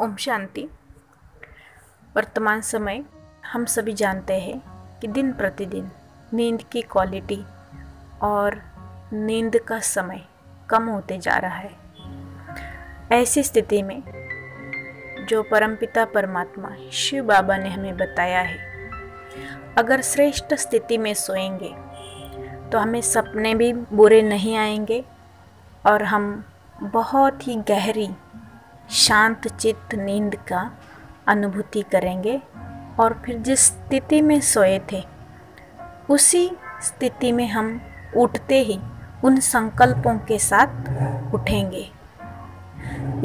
ओम शांति। वर्तमान समय हम सभी जानते हैं कि दिन प्रतिदिन नींद की क्वालिटी और नींद का समय कम होते जा रहा है। ऐसी स्थिति में जो परमपिता परमात्मा शिव बाबा ने हमें बताया है, अगर श्रेष्ठ स्थिति में सोएँगे तो हमें सपने भी बुरे नहीं आएँगे और हम बहुत ही गहरी शांत चित्त नींद का अनुभूति करेंगे और फिर जिस स्थिति में सोए थे, उसी स्थिति में हम उठते ही उन संकल्पों के साथ उठेंगे।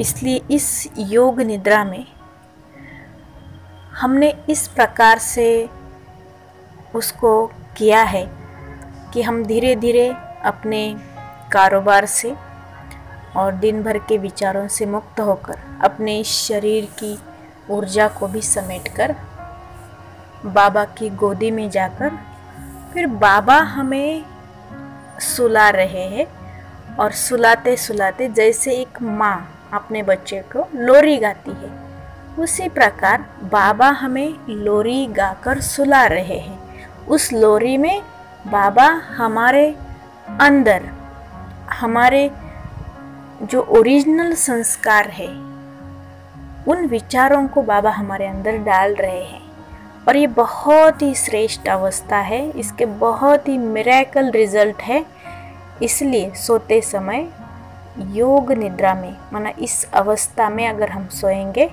इसलिए इस योग निद्रा में हमने इस प्रकार से उसको किया है कि हम धीरे धीरे अपने कारोबार से और दिन भर के विचारों से मुक्त होकर अपने शरीर की ऊर्जा को भी समेटकर बाबा की गोदी में जाकर फिर बाबा हमें सुला रहे हैं और सुलाते सुलाते जैसे एक माँ अपने बच्चे को लोरी गाती है, उसी प्रकार बाबा हमें लोरी गाकर सुला रहे हैं। उस लोरी में बाबा हमारे अंदर, हमारे जो ओरिजिनल संस्कार है, उन विचारों को बाबा हमारे अंदर डाल रहे हैं। और ये बहुत ही श्रेष्ठ अवस्था है। इसके बहुत ही मेरेकल रिज़ल्ट है। इसलिए सोते समय योग निद्रा में, माना इस अवस्था में अगर हम सोएँगे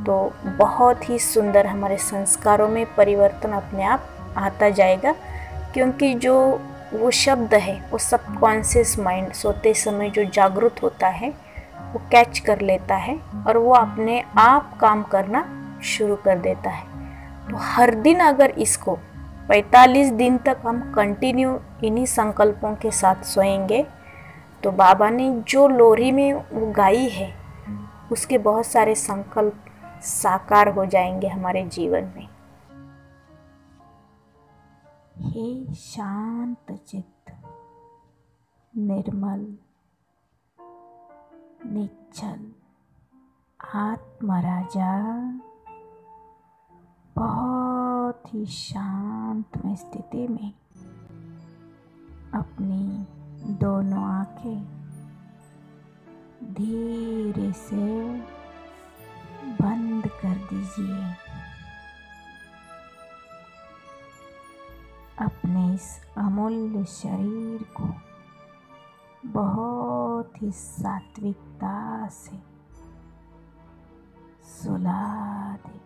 तो बहुत ही सुंदर हमारे संस्कारों में परिवर्तन अपने आप आता जाएगा। क्योंकि जो वो शब्द है, वो सबकॉन्शियस माइंड सोते समय जो जागरूक होता है, वो कैच कर लेता है और वो अपने आप काम करना शुरू कर देता है। तो हर दिन अगर इसको 45 दिन तक हम कंटिन्यू इन्हीं संकल्पों के साथ सोएँगे तो बाबा ने जो लोरी में वो गाई है, उसके बहुत सारे संकल्प साकार हो जाएँगे हमारे जीवन में। हे शांत चित्त, निर्मल, निश्चल, आत्मराजा, बहुत ही शांत में स्थिति में अपनी दोनों आँखें धीरे से बंद कर दीजिए। अपने इस अमूल्य शरीर को बहुत ही सात्विकता से सुला दे।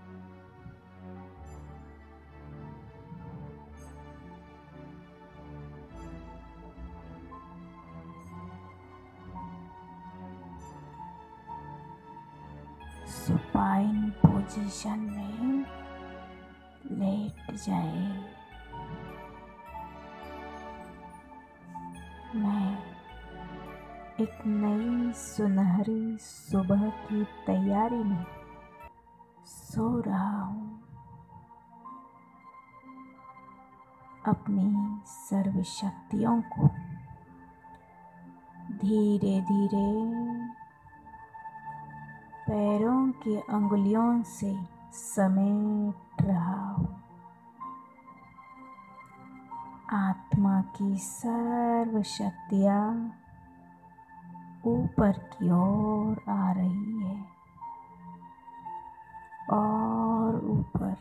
सुपाइन पोजीशन में लेट जाए। मैं एक नई सुनहरी सुबह की तैयारी में सो रहा हूँ। अपनी सर्व शक्तियों को धीरे धीरे पैरों की अंगुलियों से समेट रहा आत्मा की सर्व शक्तियाँ ऊपर की ओर आ रही है और ऊपर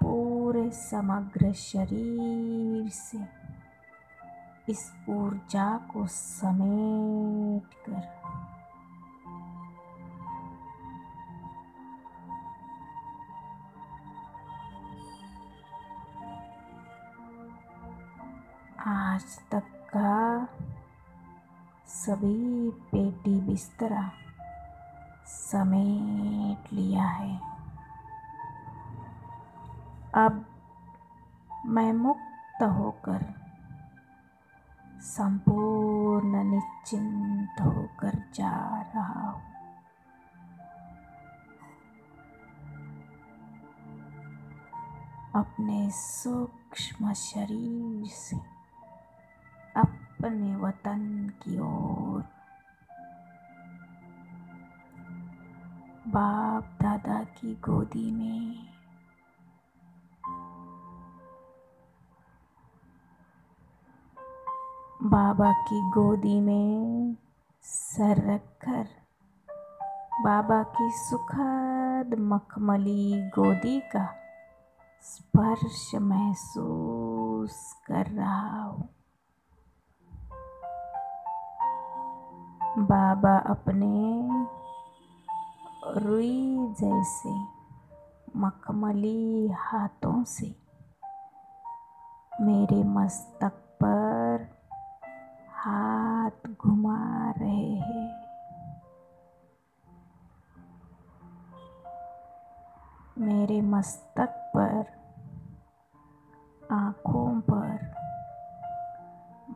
पूरे समग्र शरीर से इस ऊर्जा को समेट कर आज तक का सभी पेटी बिस्तरा समेट लिया है। अब मैं मुक्त होकर, संपूर्ण निश्चिंत होकर जा रहा हूँ। अपने सूक्ष्म शरीर से अपने वतन की ओर बाप दादा की गोदी में बाबा की गोदी में सर रखकर बाबा की सुखद मखमली गोदी का स्पर्श महसूस कर रहा हूँ बाबा अपने रुई जैसे मखमली हाथों से मेरे मस्तक पर हाथ घुमा रहे हैं। मेरे मस्तक पर आँखों पर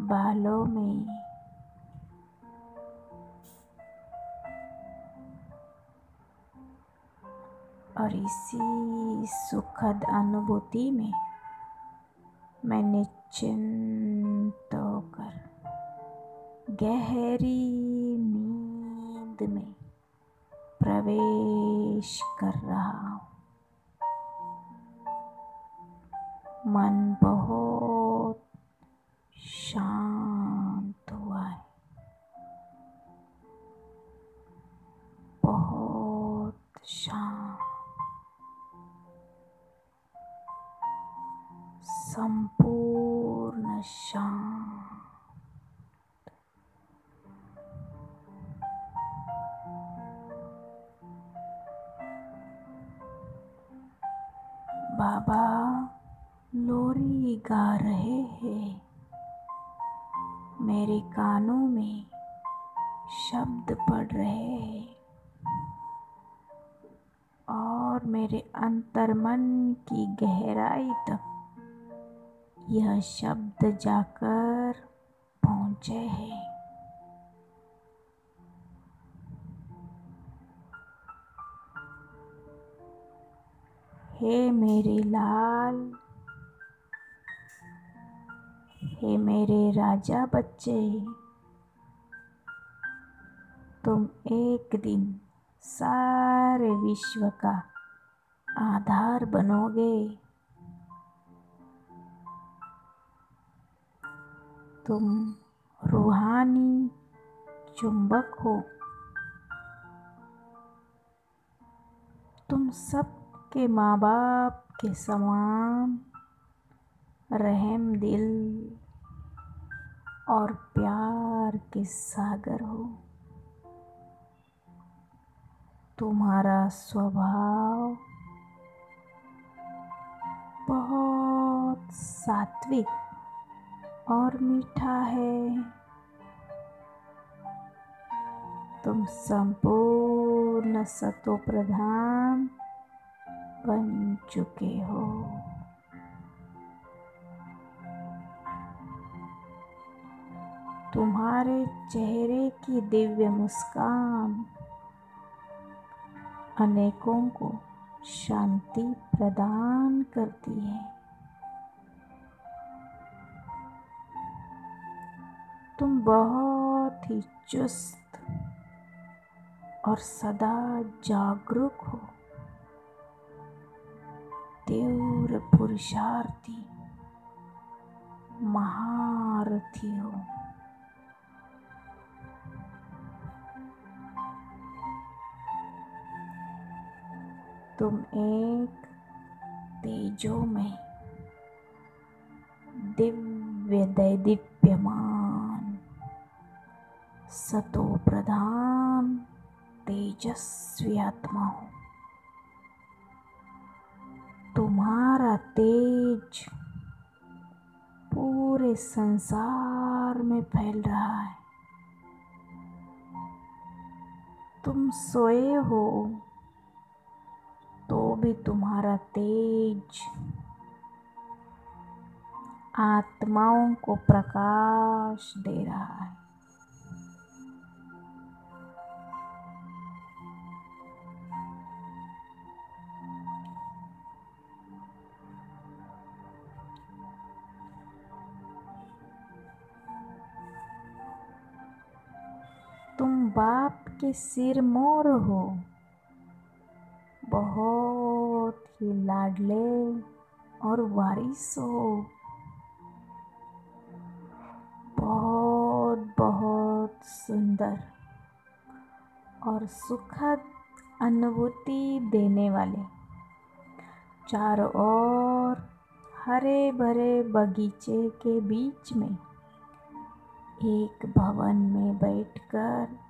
बालों में और इसी सुखद अनुभूति में मैं निश्चिंत होकर गहरी नींद में प्रवेश कर रहा हूँ। मन बहुत शांत हुआ है। बहुत शांत। शांत। बाबा लोरी गा रहे हैं। मेरे कानों में शब्द पढ़ रहे हैं। और मेरे अंतर्मन की गहराई तक यह शब्द जाकर पहुँचे हैं। हे मेरे लाल, हे मेरे राजा बच्चे, तुम एक दिन सारे विश्व का आधार बनोगे। तुम रूहानी चुंबक हो। तुम सबके माँ बाप के समान रहम दिल और प्यार के सागर हो। तुम्हारा स्वभाव बहुत सात्विक और मीठा है। तुम संपूर्ण सतो प्रधान बन चुके हो। तुम्हारे चेहरे की दिव्य मुस्कान अनेकों को शांति प्रदान करती है। बहुत ही चुस्त और सदा जागरूक हो। तीव्र पुरुषार्थी, महारथी हो। तुम एक तेजो में दिव्य दैदीप्यमान सतो प्रधान तेजस्वी आत्मा हो तुम्हारा तेज पूरे संसार में फैल रहा है। तुम सोए हो तो भी तुम्हारा तेज आत्माओं को प्रकाश दे रहा है। बाप के सिर मोर हो। बहुत ही लाडले और वारिस हो। बहुत बहुत सुंदर और सुखद अनुभूति देने वाले। चारों ओर हरे भरे बगीचे के बीच में एक भवन में बैठकर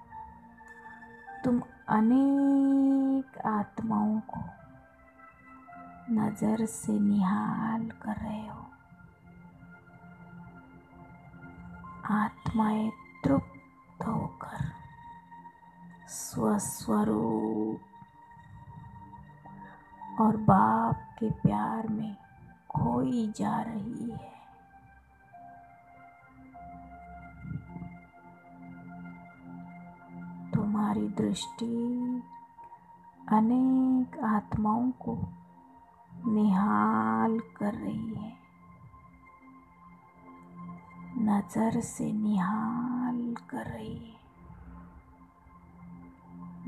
तुम अनेक आत्माओं को नज़र से निहाल कर रहे हो। आत्माएँ तृप्त होकर स्वस्वरूप और बाप के प्यार में खोई जा रही है। तुम्हारी दृष्टि अनेक आत्माओं को निहाल कर रही है। नज़र से निहाल कर रही है।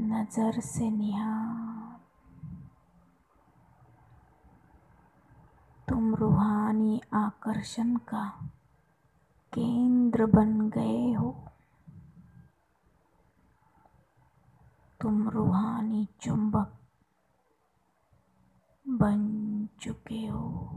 नज़र से निहाल। तुम रूहानी आकर्षण का केंद्र बन गए हो। तुम रूहानी चुंबक बन चुके हो